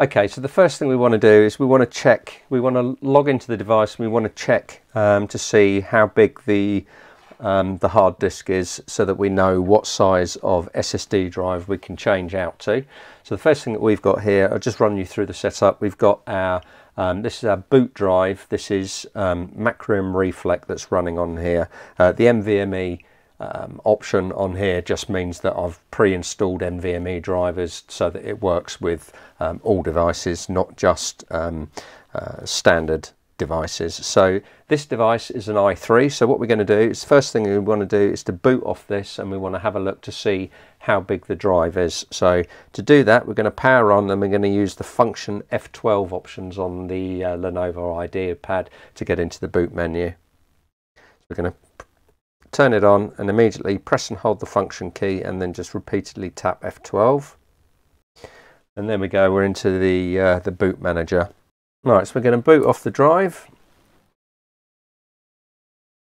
Okay, so the first thing we want to do is we want to check, we want to log into the device and we want to check um, to see how big the um, the hard disk is so that we know what size of SSD drive we can change out to. So the first thing that we've got here, I'll just run you through the setup. We've got our, um, this is our boot drive. This is um, Macrium Reflect that's running on here. Uh, the NVMe um, option on here just means that I've pre-installed NVMe drivers so that it works with um, all devices, not just um, uh, standard devices. So this device is an i3. So what we're going to do is first thing we want to do is to boot off this and we want to have a look to see how big the drive is. So to do that, we're going to power on and we're going to use the function F12 options on the uh, Lenovo IdeaPad to get into the boot menu. We're going to turn it on and immediately press and hold the function key and then just repeatedly tap F12 and there we go we're into the uh, the boot manager. Right so we're going to boot off the drive.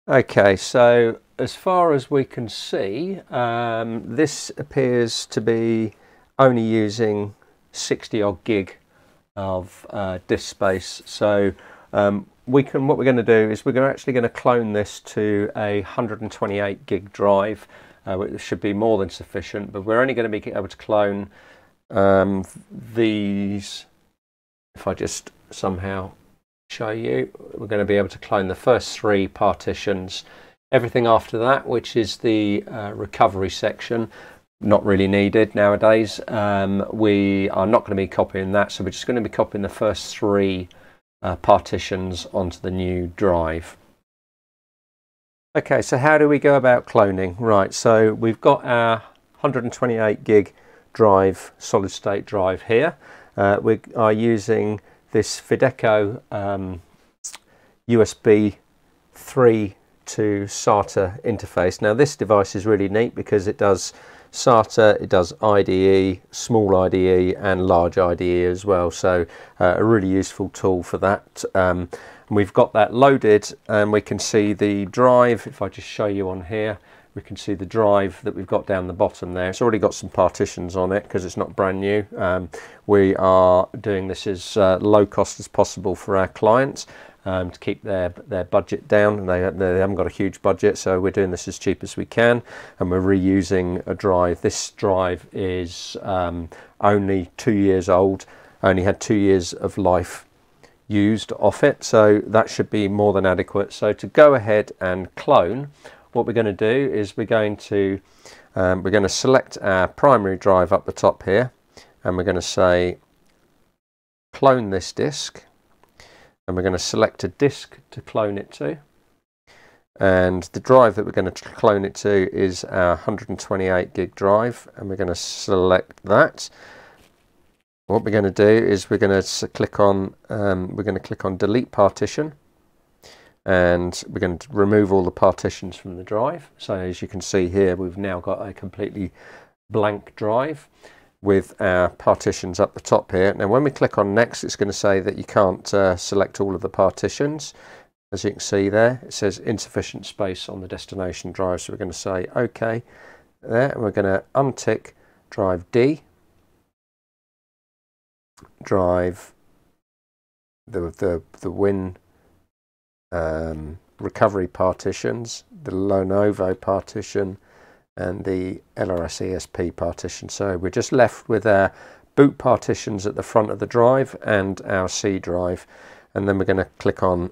Okay so as far as we can see um, this appears to be only using 60 odd gig of uh, disk space. So um, we can what we're going to do is we're actually going to clone this to a 128 gig drive uh, which should be more than sufficient but we're only going to be able to clone um, these. If I just somehow show you we're going to be able to clone the first three partitions. Everything after that which is the uh, recovery section not really needed nowadays. Um, we are not going to be copying that so we're just going to be copying the first three uh, partitions onto the new drive. Okay, so how do we go about cloning? Right, so we've got our 128 gig drive, solid state drive here. Uh, we are using this Fideco um, USB 3 to SATA interface. Now this device is really neat because it does SATA, it does IDE, small IDE and large IDE as well. So uh, a really useful tool for that. Um, we've got that loaded and we can see the drive, if I just show you on here, we can see the drive that we've got down the bottom there. It's already got some partitions on it because it's not brand new. Um, we are doing this as uh, low cost as possible for our clients um, to keep their their budget down. and They, they haven't got a huge budget, so we're doing this as cheap as we can, and we're reusing a drive. This drive is um, only two years old, only had two years of life used off it, so that should be more than adequate. So to go ahead and clone, what we're going to do is we're going to um, we're going to select our primary drive up the top here, and we're going to say clone this disk and we're going to select a disk to clone it to. And the drive that we're going to clone it to is our 128 gig drive and we're going to select that. What we're going to do is we're going to click on um, we're going to click on delete partition and we're going to remove all the partitions from the drive. So as you can see here we've now got a completely blank drive with our partitions up the top here. Now when we click on next it's going to say that you can't uh, select all of the partitions. As you can see there it says insufficient space on the destination drive so we're going to say OK there and we're going to untick drive D, drive the, the, the Win um, recovery partitions, the Lenovo partition and the LRS ESP partition. So we're just left with our boot partitions at the front of the drive and our C drive and then we're going to click on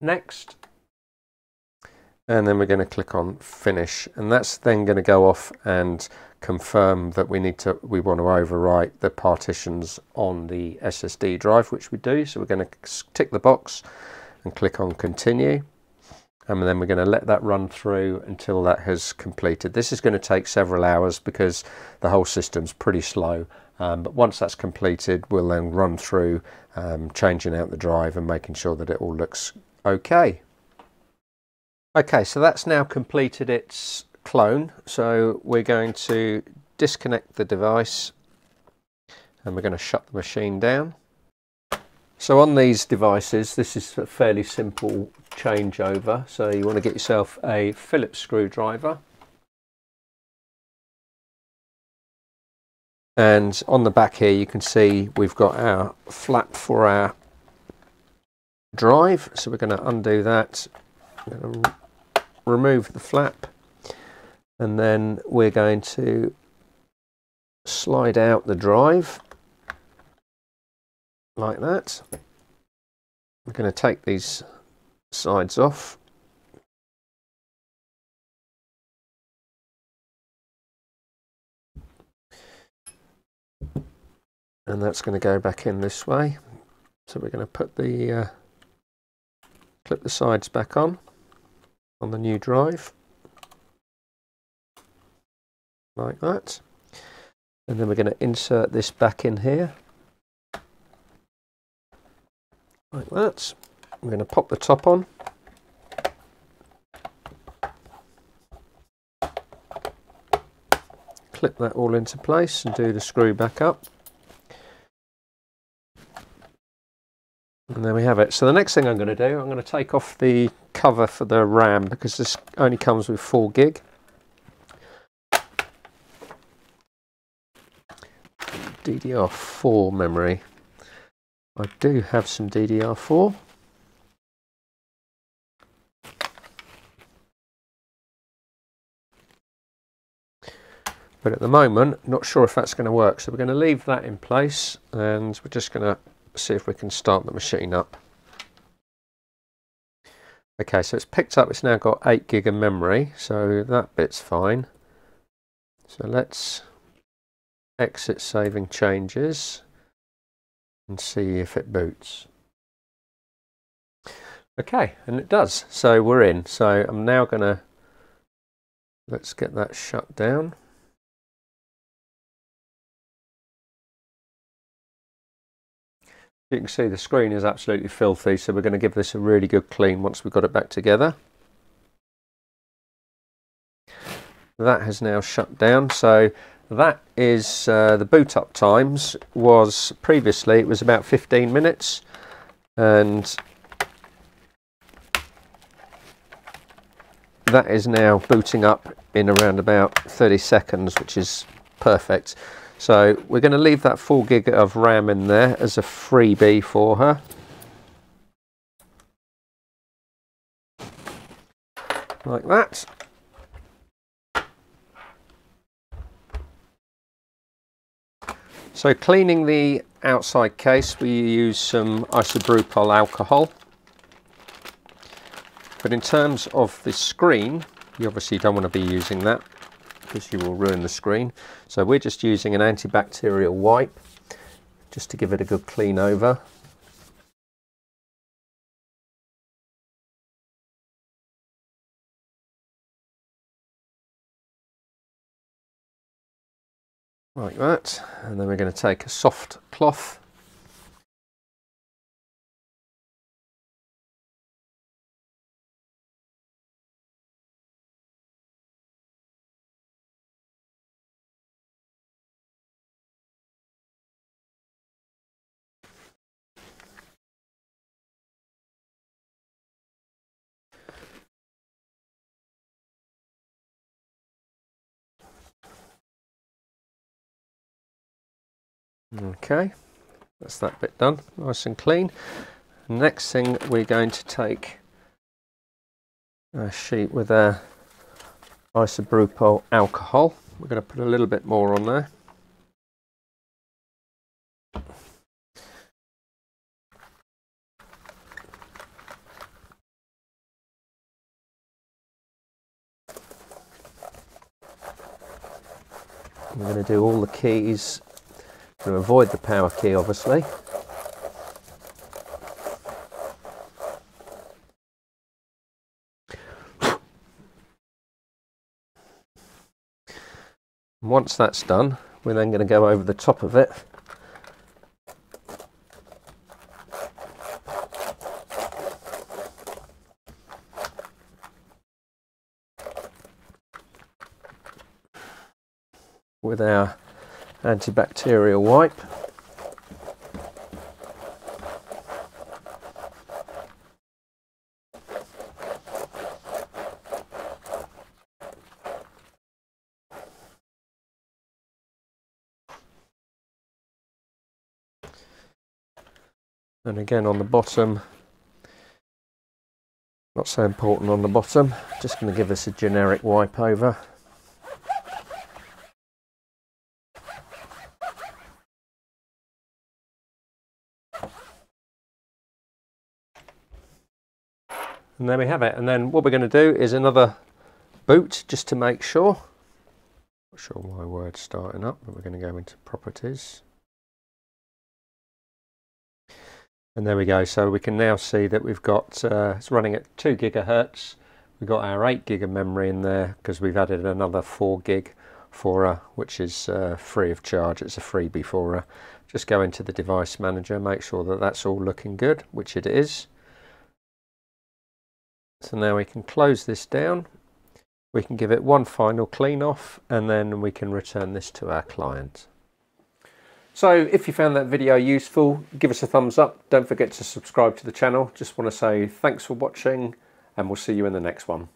next. And then we're going to click on finish and that's then going to go off and confirm that we need to we want to overwrite the partitions on the SSD drive which we do. So we're going to tick the box and click on continue and then we're going to let that run through until that has completed. This is going to take several hours because the whole system's pretty slow. Um, but once that's completed, we'll then run through um, changing out the drive and making sure that it all looks okay. Okay, so that's now completed its clone. So we're going to disconnect the device and we're going to shut the machine down. So on these devices, this is a fairly simple changeover. So you want to get yourself a Phillips screwdriver. and on the back here you can see we've got our flap for our drive so we're going to undo that remove the flap and then we're going to slide out the drive like that. We're going to take these sides off. And that's going to go back in this way. So we're going to put the uh, clip the sides back on on the new drive like that and then we're going to insert this back in here like that. I'm going to pop the top on. Clip that all into place and do the screw back up. And there we have it. So the next thing I'm going to do, I'm going to take off the cover for the RAM because this only comes with 4 gig. DDR4 memory. I do have some DDR4. But at the moment, not sure if that's going to work. So we're going to leave that in place and we're just going to see if we can start the machine up. Okay, so it's picked up, it's now got 8 gig of memory, so that bit's fine. So let's exit saving changes and see if it boots. Okay, and it does. So we're in. So I'm now going to, let's get that shut down. You can see the screen is absolutely filthy, so we're going to give this a really good clean once we've got it back together. That has now shut down, so that is uh, the boot up times was previously it was about 15 minutes and that is now booting up in around about 30 seconds which is perfect. So we're going to leave that 4 gig of RAM in there as a freebie for her. Like that So cleaning the outside case, we use some isobutyl alcohol. But in terms of the screen, you obviously don't want to be using that because you will ruin the screen. So we're just using an antibacterial wipe just to give it a good clean over. Like that. And then we're going to take a soft cloth Okay, that's that bit done, nice and clean. Next thing we're going to take a sheet with a isobutyl alcohol. We're going to put a little bit more on there. I'm going to do all the keys to avoid the power key obviously. Once that's done, we're then going to go over the top of it with our antibacterial wipe. And again on the bottom, not so important on the bottom, just going to give this a generic wipe over. And there we have it. And then what we're going to do is another boot just to make sure. Not sure why word's starting up, but we're going to go into properties. And there we go. So we can now see that we've got, uh, it's running at 2 gigahertz. We've got our 8 gig of memory in there because we've added another 4 gig for her, which is uh, free of charge. It's a freebie for her. Just go into the device manager, make sure that that's all looking good, which it is. So now we can close this down. We can give it one final clean off and then we can return this to our client. So if you found that video useful, give us a thumbs up. Don't forget to subscribe to the channel. Just want to say thanks for watching and we'll see you in the next one.